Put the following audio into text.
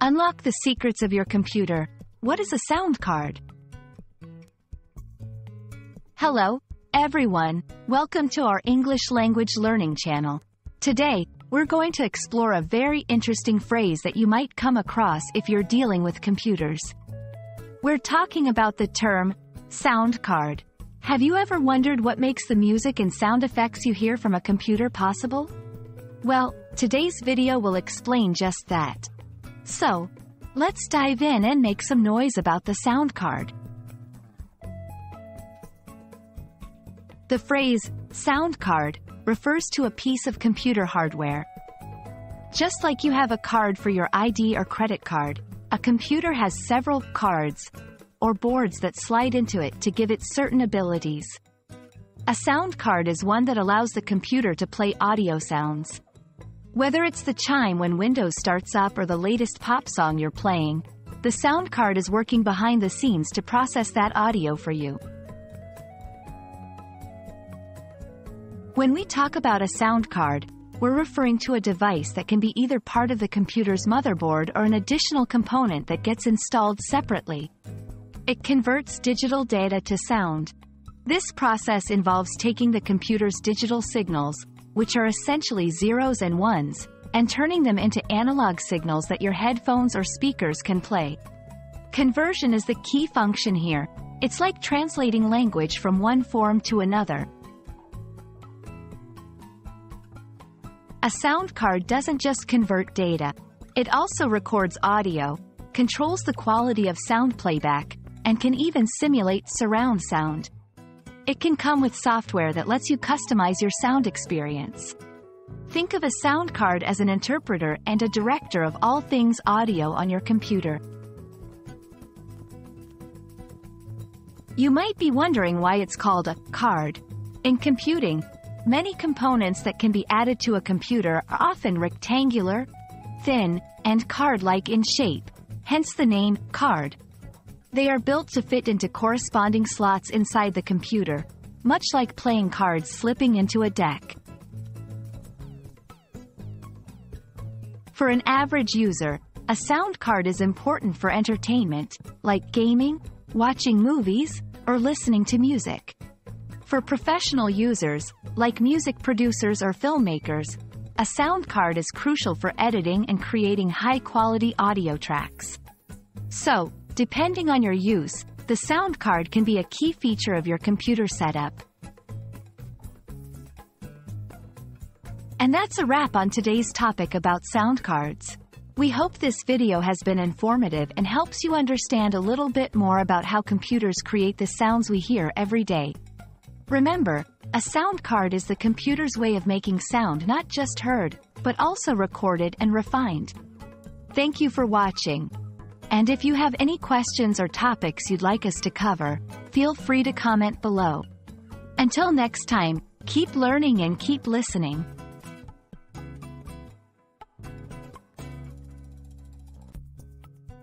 Unlock the secrets of your computer. What is a sound card? Hello, everyone. Welcome to our English language learning channel. Today, we're going to explore a very interesting phrase that you might come across if you're dealing with computers. We're talking about the term sound card. Have you ever wondered what makes the music and sound effects you hear from a computer possible? Well, today's video will explain just that. So, let's dive in and make some noise about the sound card. The phrase, sound card, refers to a piece of computer hardware. Just like you have a card for your ID or credit card, a computer has several cards, or boards that slide into it to give it certain abilities. A sound card is one that allows the computer to play audio sounds. Whether it's the chime when Windows starts up or the latest pop song you're playing, the sound card is working behind the scenes to process that audio for you. When we talk about a sound card, we're referring to a device that can be either part of the computer's motherboard or an additional component that gets installed separately. It converts digital data to sound. This process involves taking the computer's digital signals, which are essentially zeros and ones, and turning them into analog signals that your headphones or speakers can play. Conversion is the key function here. It's like translating language from one form to another. A sound card doesn't just convert data. It also records audio, controls the quality of sound playback, and can even simulate surround sound. It can come with software that lets you customize your sound experience. Think of a sound card as an interpreter and a director of all things audio on your computer. You might be wondering why it's called a card. In computing, many components that can be added to a computer are often rectangular, thin, and card-like in shape, hence the name card. They are built to fit into corresponding slots inside the computer, much like playing cards slipping into a deck. For an average user, a sound card is important for entertainment, like gaming, watching movies, or listening to music. For professional users, like music producers or filmmakers, a sound card is crucial for editing and creating high-quality audio tracks. So, Depending on your use, the sound card can be a key feature of your computer setup. And that's a wrap on today's topic about sound cards. We hope this video has been informative and helps you understand a little bit more about how computers create the sounds we hear every day. Remember, a sound card is the computer's way of making sound not just heard, but also recorded and refined. Thank you for watching. And if you have any questions or topics you'd like us to cover, feel free to comment below. Until next time, keep learning and keep listening.